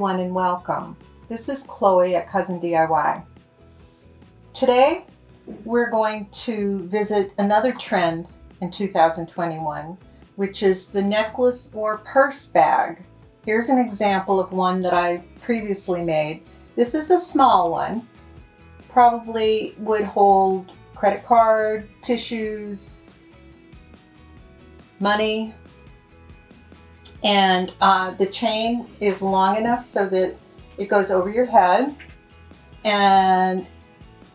everyone and welcome. This is Chloe at Cousin DIY. Today we're going to visit another trend in 2021 which is the necklace or purse bag. Here's an example of one that I previously made. This is a small one. Probably would hold credit card, tissues, money, and uh, the chain is long enough so that it goes over your head and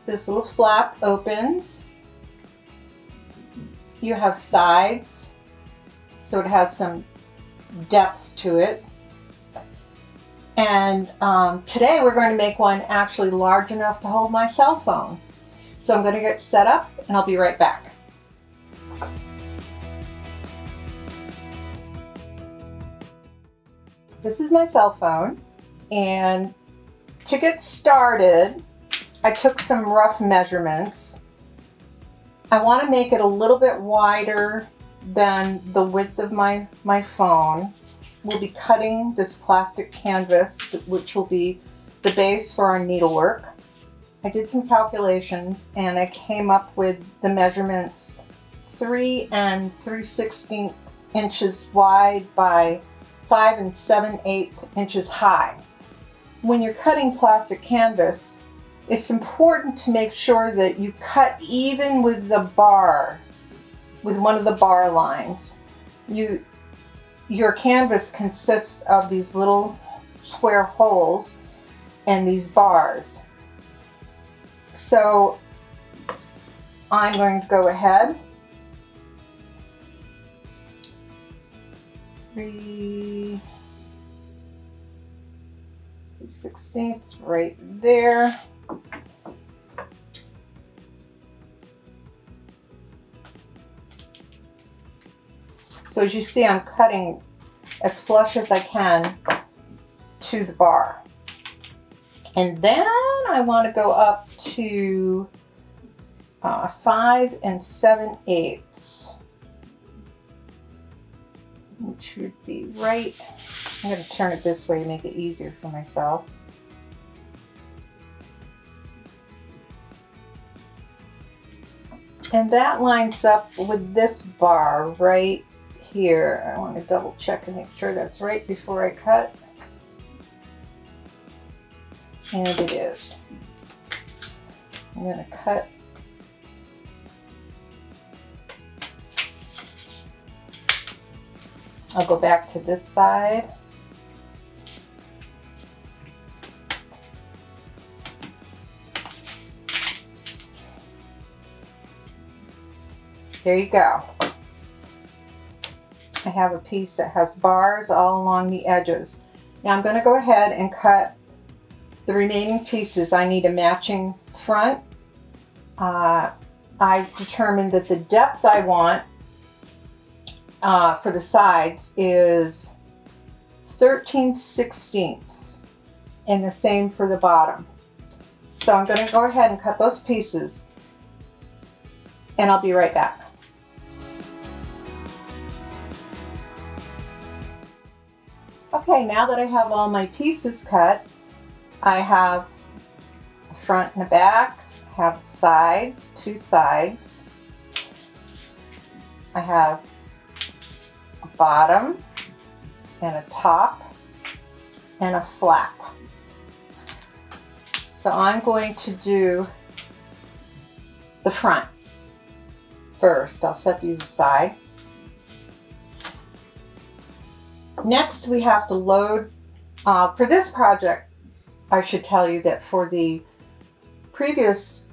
this little flap opens. You have sides so it has some depth to it. And um, today we're going to make one actually large enough to hold my cell phone. So I'm going to get set up and I'll be right back. This is my cell phone and to get started I took some rough measurements. I want to make it a little bit wider than the width of my, my phone. We'll be cutting this plastic canvas which will be the base for our needlework. I did some calculations and I came up with the measurements 3 and 3 16 inches wide by 5 and seven eighths inches high. When you're cutting plastic canvas, it's important to make sure that you cut even with the bar, with one of the bar lines. You, your canvas consists of these little square holes and these bars. So I'm going to go ahead three sixteenths right there. So as you see, I'm cutting as flush as I can to the bar. And then I want to go up to uh, 5 and 7 eighths which would be right. I'm going to turn it this way to make it easier for myself. And that lines up with this bar right here. I want to double check and make sure that's right before I cut. And it is. I'm going to cut I'll go back to this side. There you go. I have a piece that has bars all along the edges. Now I'm going to go ahead and cut the remaining pieces. I need a matching front. Uh, I determined that the depth I want uh, for the sides is 13 sixteenths and the same for the bottom. So I'm going to go ahead and cut those pieces and I'll be right back. Okay, now that I have all my pieces cut, I have a front and a back, I have sides, two sides. I have bottom and a top and a flap. So I'm going to do the front first. I'll set these aside. Next we have to load, uh, for this project I should tell you that for the previous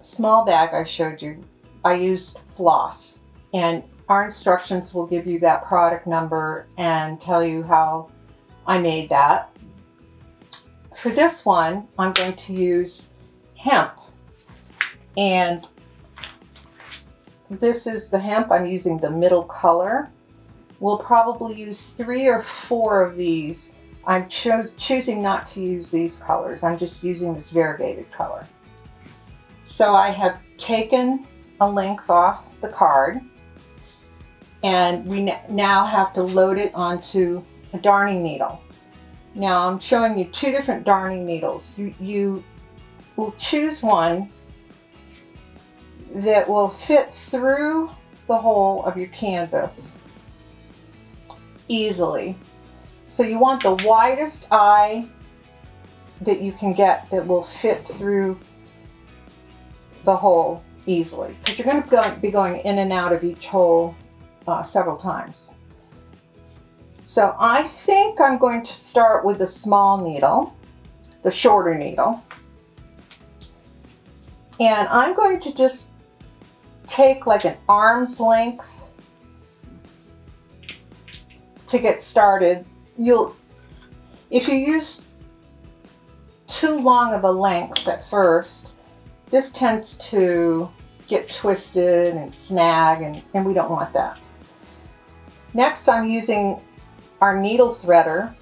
small bag I showed you I used floss and our instructions will give you that product number and tell you how I made that. For this one, I'm going to use hemp. And this is the hemp. I'm using the middle color. We'll probably use three or four of these. I'm cho choosing not to use these colors. I'm just using this variegated color. So I have taken a length off the card and we now have to load it onto a darning needle. Now I'm showing you two different darning needles. You, you will choose one that will fit through the hole of your canvas easily. So you want the widest eye that you can get that will fit through the hole easily because you're going to be going in and out of each hole uh, several times. So I think I'm going to start with the small needle, the shorter needle. And I'm going to just take like an arm's length to get started. You'll, if you use too long of a length at first, this tends to get twisted and snag and, and we don't want that. Next I'm using our needle threader.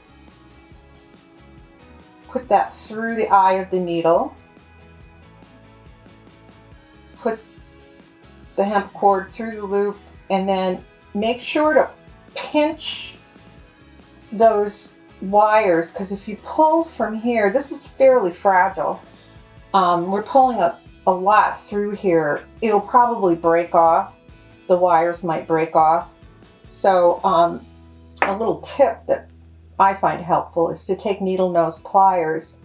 Put that through the eye of the needle. Put the hemp cord through the loop and then make sure to pinch those wires because if you pull from here, this is fairly fragile. Um, we're pulling a, a lot through here. It'll probably break off. The wires might break off. So um, a little tip that I find helpful is to take needle nose pliers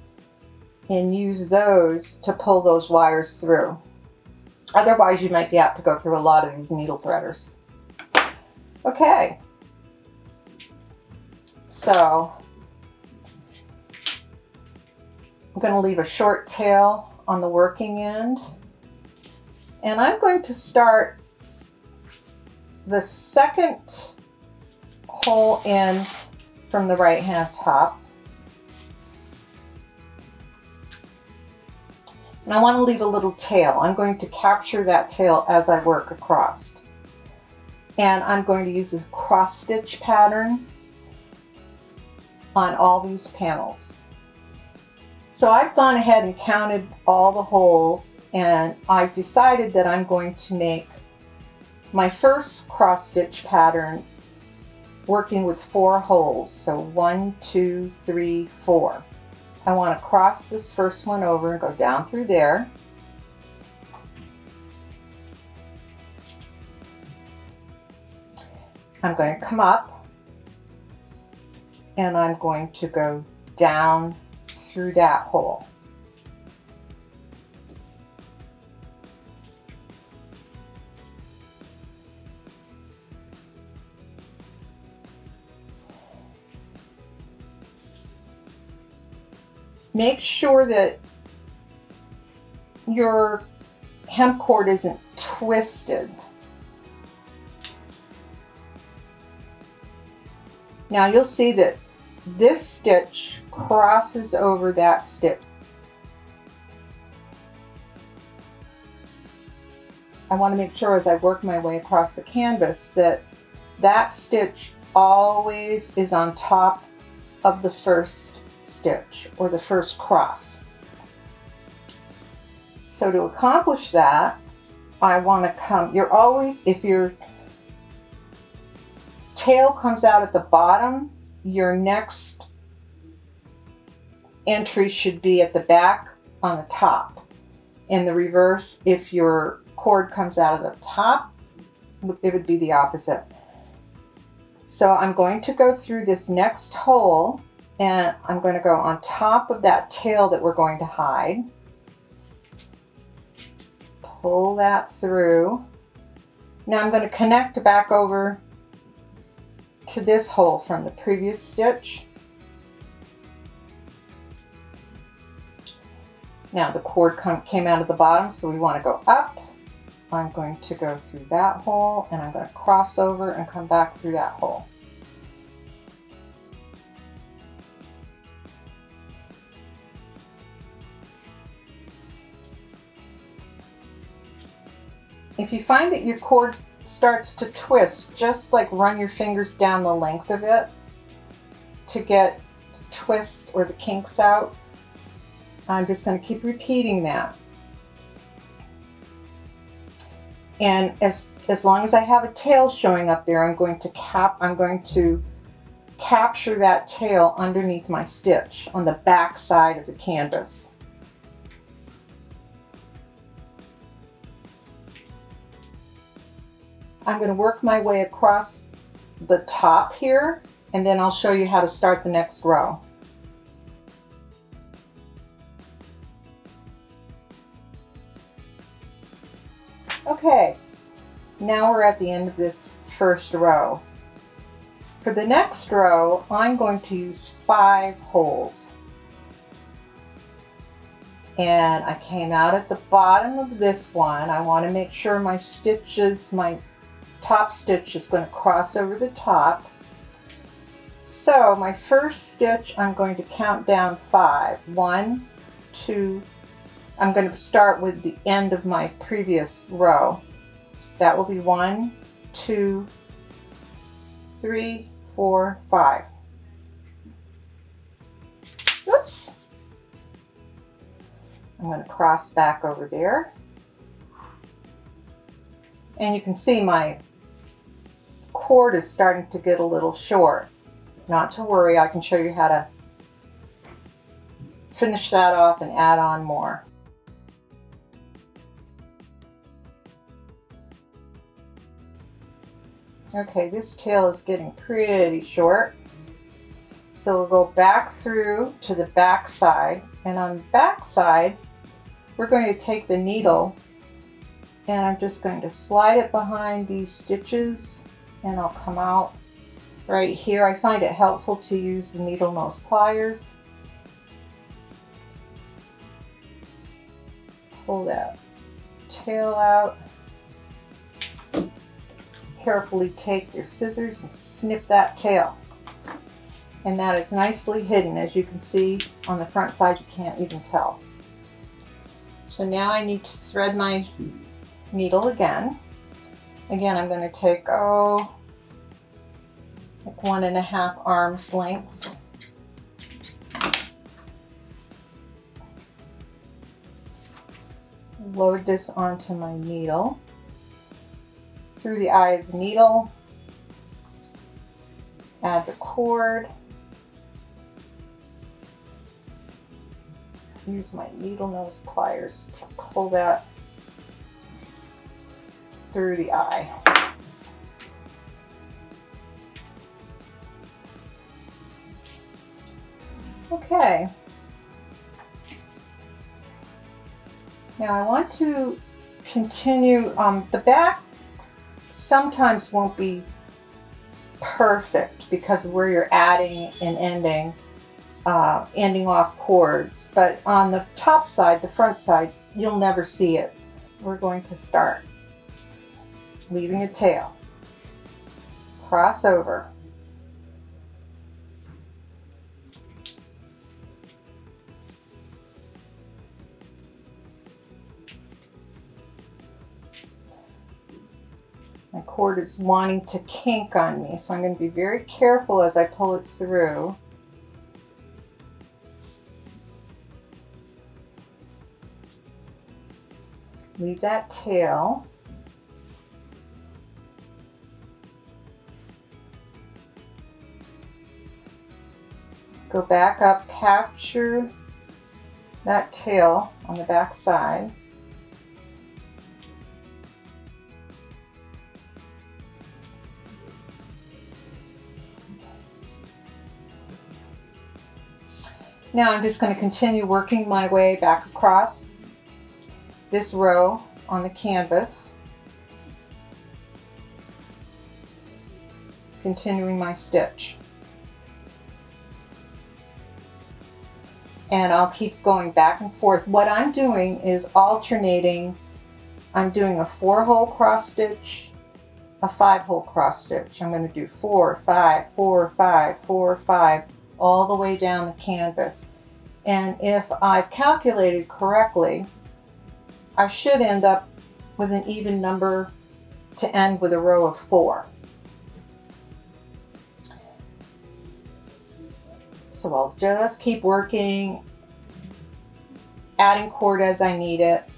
and use those to pull those wires through. Otherwise, you might be apt to go through a lot of these needle threaders. Okay. So, I'm going to leave a short tail on the working end. And I'm going to start the second hole in from the right hand top. And I want to leave a little tail. I'm going to capture that tail as I work across. And I'm going to use a cross stitch pattern on all these panels. So I've gone ahead and counted all the holes and I've decided that I'm going to make my first cross stitch pattern working with four holes. So one, two, three, four. I want to cross this first one over and go down through there. I'm going to come up and I'm going to go down through that hole. Make sure that your hemp cord isn't twisted. Now you'll see that this stitch crosses over that stitch. I want to make sure as I work my way across the canvas that that stitch always is on top of the first stitch or the first cross. So to accomplish that, I want to come, you're always, if your tail comes out at the bottom, your next entry should be at the back on the top. In the reverse, if your cord comes out of the top, it would be the opposite. So I'm going to go through this next hole and I'm going to go on top of that tail that we're going to hide. Pull that through. Now I'm going to connect back over to this hole from the previous stitch. Now the cord came out of the bottom, so we want to go up. I'm going to go through that hole and I'm going to cross over and come back through that hole. If you find that your cord starts to twist, just like run your fingers down the length of it to get the twists or the kinks out. I'm just going to keep repeating that. And as, as long as I have a tail showing up there, I'm going to cap, I'm going to capture that tail underneath my stitch on the back side of the canvas. I'm going to work my way across the top here and then I'll show you how to start the next row. Okay, now we're at the end of this first row. For the next row, I'm going to use five holes. And I came out at the bottom of this one. I want to make sure my stitches, my top stitch is going to cross over the top. So my first stitch, I'm going to count down five. One, two, I'm going to start with the end of my previous row. That will be one, two, three, four, five. Oops. I'm going to cross back over there. And you can see my cord is starting to get a little short. Not to worry, I can show you how to finish that off and add on more. Okay, this tail is getting pretty short. So we'll go back through to the back side. And on the back side, we're going to take the needle and I'm just going to slide it behind these stitches and I'll come out right here. I find it helpful to use the needle nose pliers. Pull that tail out. Carefully take your scissors and snip that tail. And that is nicely hidden. As you can see on the front side, you can't even tell. So now I need to thread my needle again. Again, I'm going to take, oh, like one and a half arms lengths. Load this onto my needle. Through the eye of the needle, add the cord. Use my needle nose pliers to pull that through the eye. Okay. Now I want to continue, um, the back sometimes won't be perfect because of where you're adding and ending, uh, ending off cords. But on the top side, the front side, you'll never see it. We're going to start leaving a tail, cross over, My cord is wanting to kink on me, so I'm going to be very careful as I pull it through. Leave that tail. Go back up, capture that tail on the back side. Now I'm just going to continue working my way back across this row on the canvas. Continuing my stitch. And I'll keep going back and forth. What I'm doing is alternating. I'm doing a four hole cross stitch, a five hole cross stitch. I'm going to do four, five, four, five, four, five, all the way down the canvas. And if I've calculated correctly, I should end up with an even number to end with a row of four. So I'll just keep working, adding cord as I need it.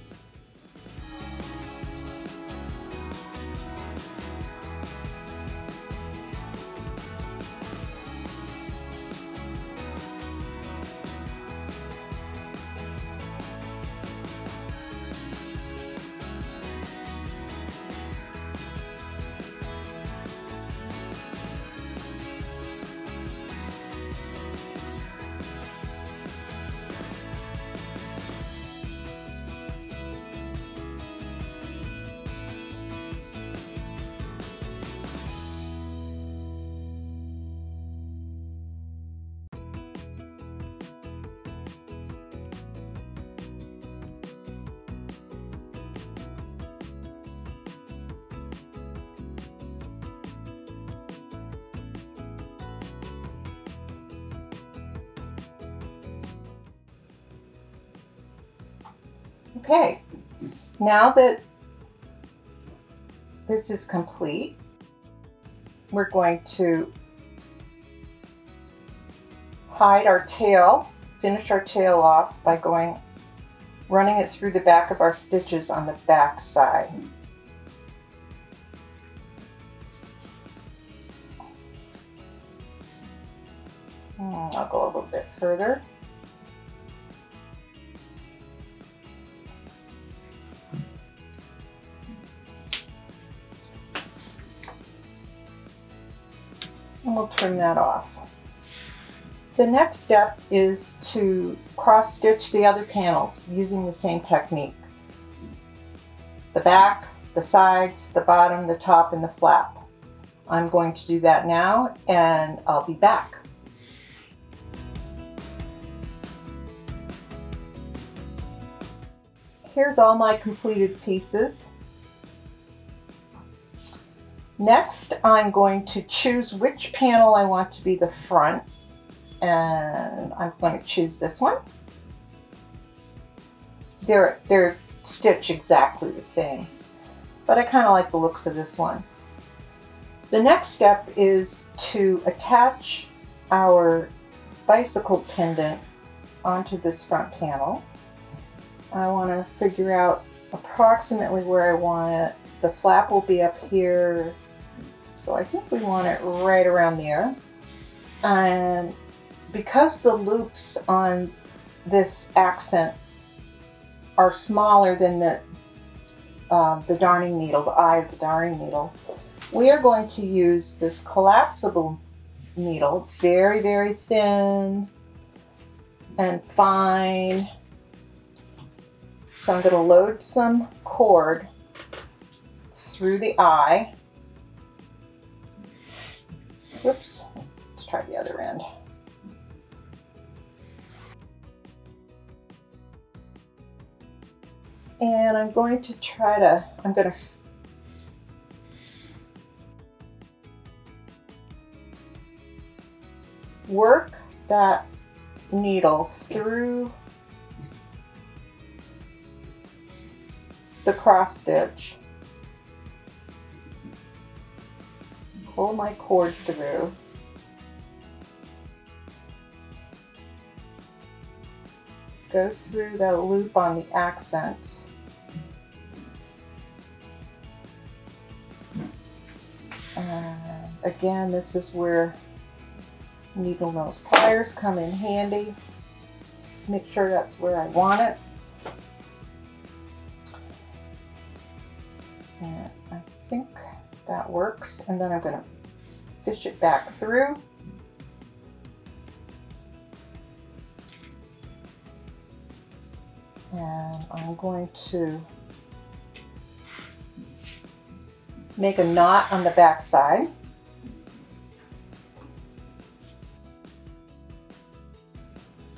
Okay, now that this is complete, we're going to hide our tail, finish our tail off by going, running it through the back of our stitches on the back side. Hmm, I'll go a little bit further. We'll trim that off. The next step is to cross stitch the other panels using the same technique. The back, the sides, the bottom, the top, and the flap. I'm going to do that now and I'll be back. Here's all my completed pieces. Next, I'm going to choose which panel I want to be the front. And I'm going to choose this one. They're, they're stitched exactly the same, but I kind of like the looks of this one. The next step is to attach our bicycle pendant onto this front panel. I want to figure out approximately where I want it. The flap will be up here so I think we want it right around there. And because the loops on this accent are smaller than the, uh, the darning needle, the eye of the darning needle, we are going to use this collapsible needle. It's very, very thin and fine. So I'm going to load some cord through the eye Whoops. Let's try the other end. And I'm going to try to, I'm going to work that needle through the cross stitch pull my cord through. Go through that loop on the accent. And again, this is where needle nose pliers come in handy. Make sure that's where I want it. And I think that works. And then I'm going to fish it back through. And I'm going to make a knot on the back side.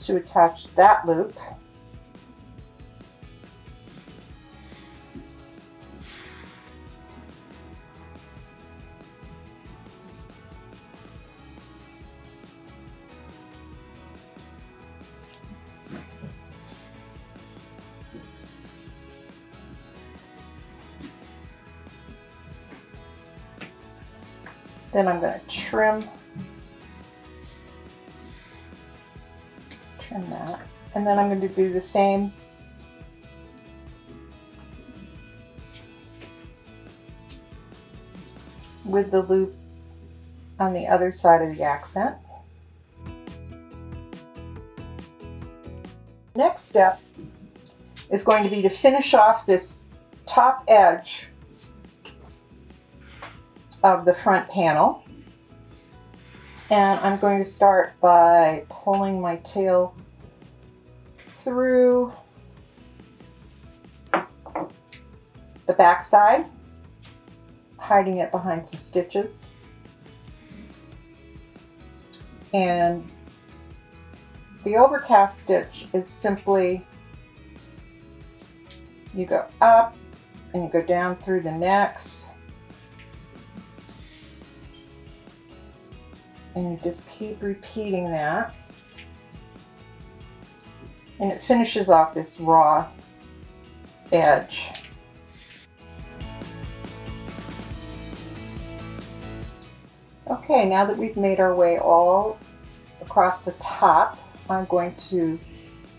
to attach that loop. Then I'm going to trim, trim that. And then I'm going to do the same with the loop on the other side of the accent. Next step is going to be to finish off this top edge of the front panel. And I'm going to start by pulling my tail through the back side, hiding it behind some stitches. And the overcast stitch is simply you go up and you go down through the necks and you just keep repeating that. And it finishes off this raw edge. Okay, now that we've made our way all across the top, I'm going to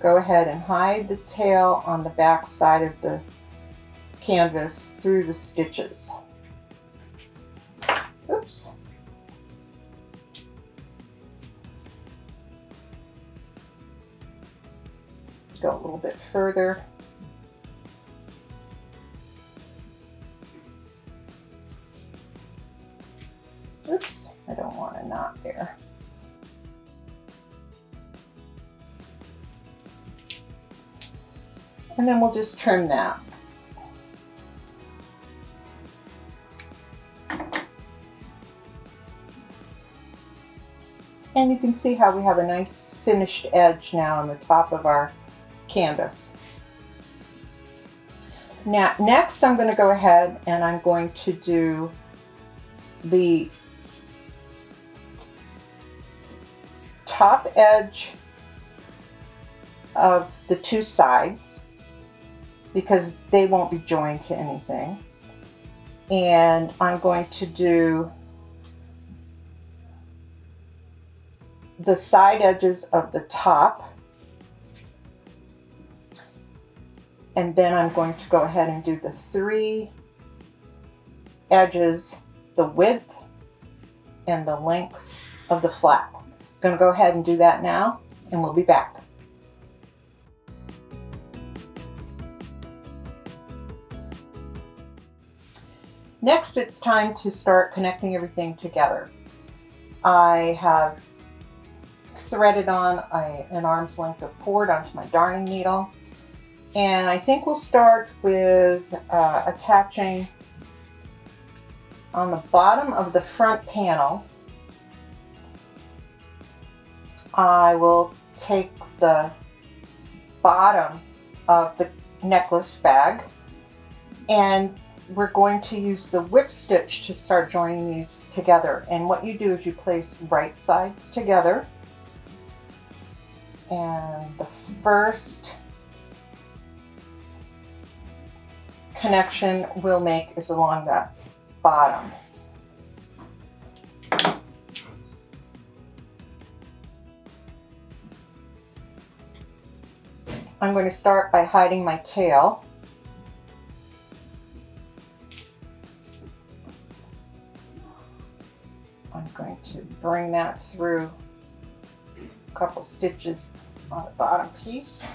go ahead and hide the tail on the back side of the canvas through the stitches. Go a little bit further. Oops, I don't want a knot there. And then we'll just trim that. And you can see how we have a nice finished edge now on the top of our canvas. Now, next I'm going to go ahead and I'm going to do the top edge of the two sides because they won't be joined to anything. And I'm going to do the side edges of the top. And then I'm going to go ahead and do the three edges, the width and the length of the flap. I'm going to go ahead and do that now and we'll be back. Next, it's time to start connecting everything together. I have threaded on a, an arm's length of cord onto my darning needle. And I think we'll start with uh, attaching on the bottom of the front panel. I will take the bottom of the necklace bag and we're going to use the whip stitch to start joining these together. And what you do is you place right sides together. And the first connection we'll make is along the bottom. I'm going to start by hiding my tail. I'm going to bring that through a couple stitches on the bottom piece.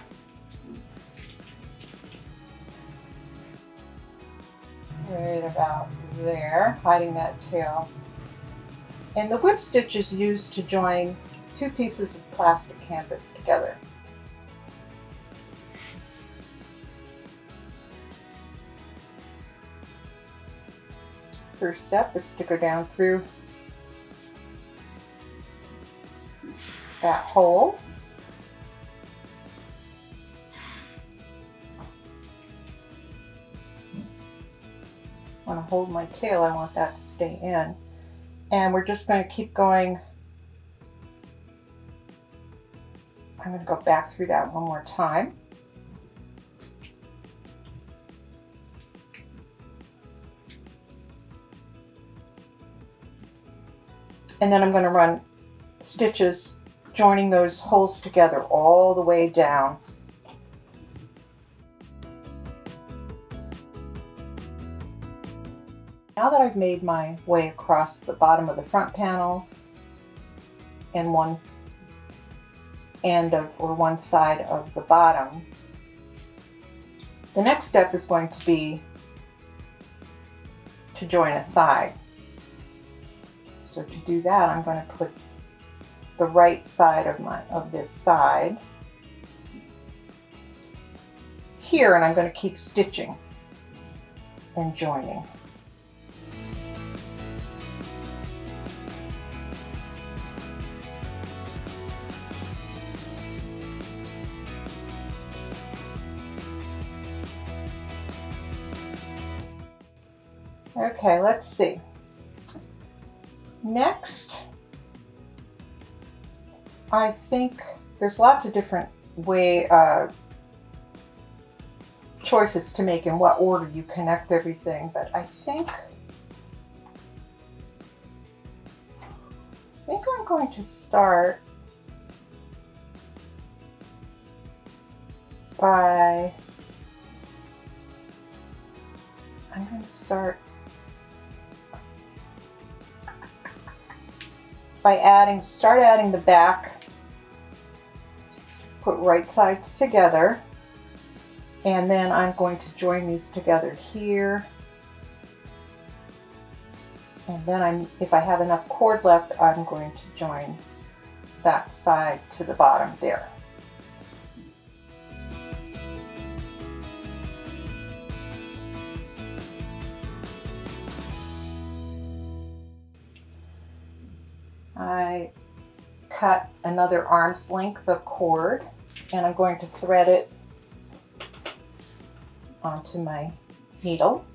Right about there, hiding that tail. And the whip stitch is used to join two pieces of plastic canvas together. First step is to go down through that hole. Hold my tail, I want that to stay in. And we're just going to keep going. I'm going to go back through that one more time. And then I'm going to run stitches joining those holes together all the way down. Now that I've made my way across the bottom of the front panel and one end of or one side of the bottom, the next step is going to be to join a side. So to do that, I'm going to put the right side of my of this side here and I'm going to keep stitching and joining. Okay, let's see. Next, I think there's lots of different way uh, choices to make in what order you connect everything, but I think I think I'm going to start by I'm going to start by adding, start adding the back, put right sides together, and then I'm going to join these together here. And then I'm, if I have enough cord left, I'm going to join that side to the bottom there. I cut another arm's length of cord and I'm going to thread it onto my needle.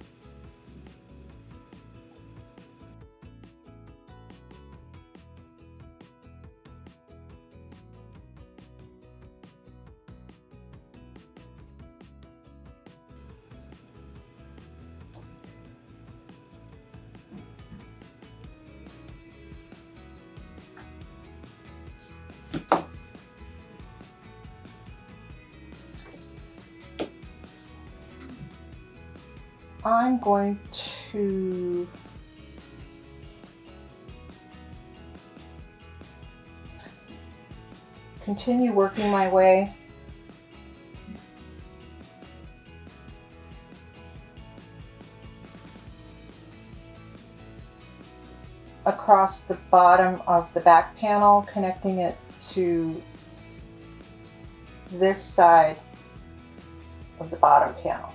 I'm going to continue working my way across the bottom of the back panel, connecting it to this side of the bottom panel.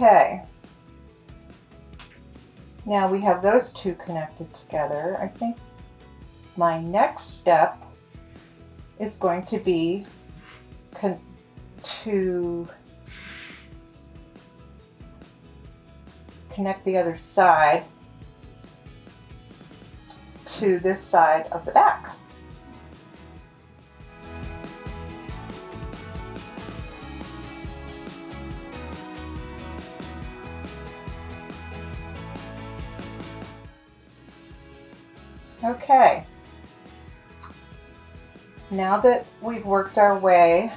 Okay. Now we have those two connected together. I think my next step is going to be to connect the other side to this side of the back. Okay. Now that we've worked our way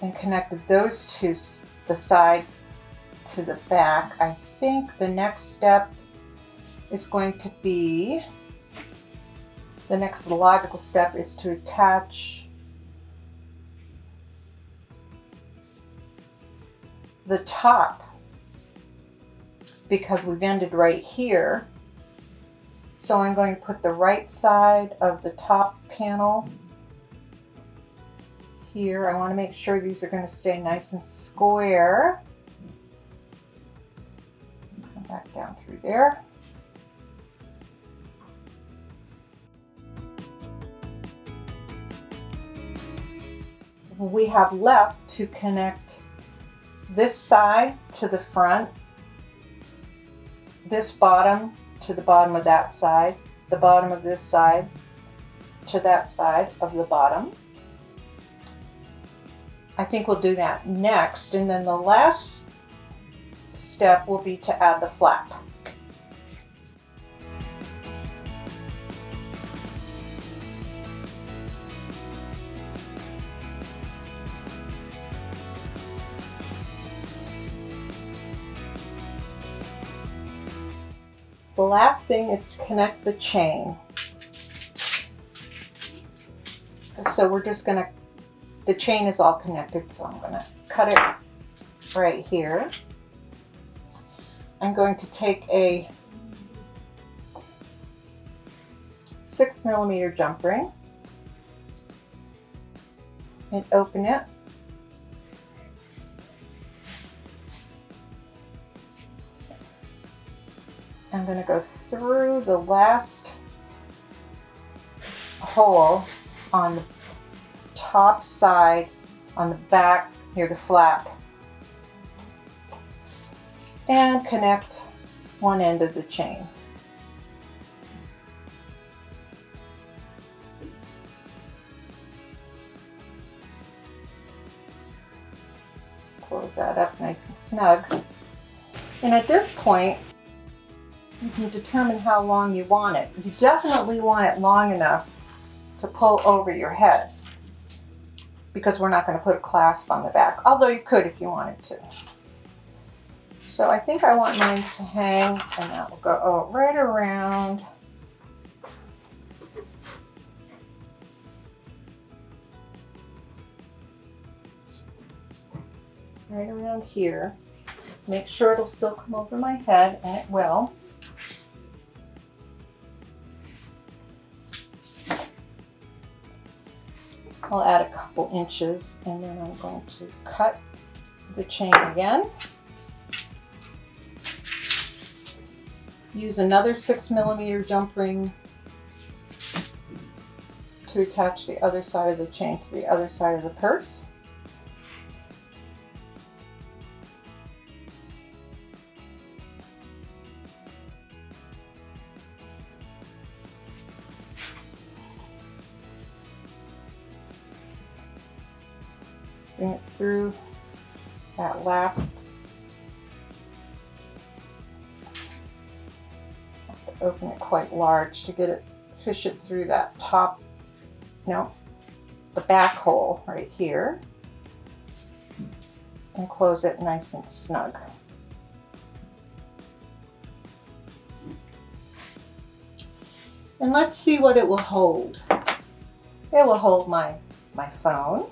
and connected those two, the side to the back, I think the next step is going to be, the next logical step is to attach the top because we've ended right here so I'm going to put the right side of the top panel here. I want to make sure these are going to stay nice and square. Come back down through there. We have left to connect this side to the front, this bottom to the bottom of that side, the bottom of this side to that side of the bottom. I think we'll do that next. And then the last step will be to add the flap. The last thing is to connect the chain. So we're just gonna, the chain is all connected, so I'm gonna cut it right here. I'm going to take a six millimeter jump ring and open it I'm going to go through the last hole on the top side on the back near the flap and connect one end of the chain. Close that up nice and snug. And at this point, you can determine how long you want it. You definitely want it long enough to pull over your head because we're not going to put a clasp on the back, although you could if you wanted to. So I think I want mine to hang and that will go oh, right around right around here. Make sure it'll still come over my head, and it will. I'll add a couple inches, and then I'm going to cut the chain again. Use another six millimeter jump ring to attach the other side of the chain to the other side of the purse. Through that last open it quite large to get it fish it through that top no the back hole right here and close it nice and snug. And let's see what it will hold. It will hold my my phone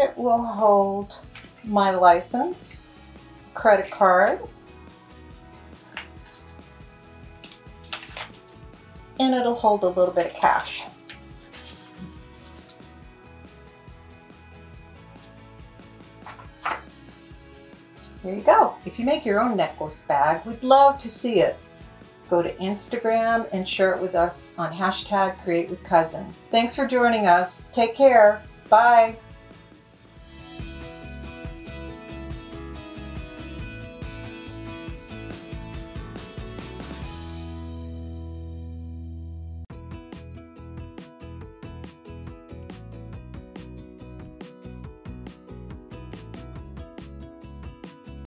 It will hold my license, credit card, and it'll hold a little bit of cash. There you go. If you make your own necklace bag, we'd love to see it. Go to Instagram and share it with us on hashtag create with cousin. Thanks for joining us. Take care. Bye.